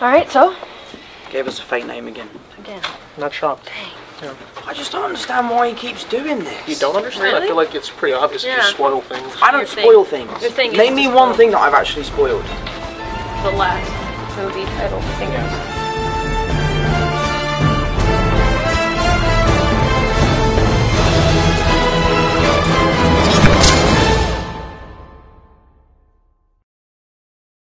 Alright, so? Gave us a fake name again. Again. Not shocked. Dang. Yeah. I just don't understand why he keeps doing this. You don't understand? I feel like it's pretty obvious Yeah. you spoil things. I don't Your thing. spoil things. Your thing Name me spoil. one thing that I've actually spoiled. The last movie title. Fingers.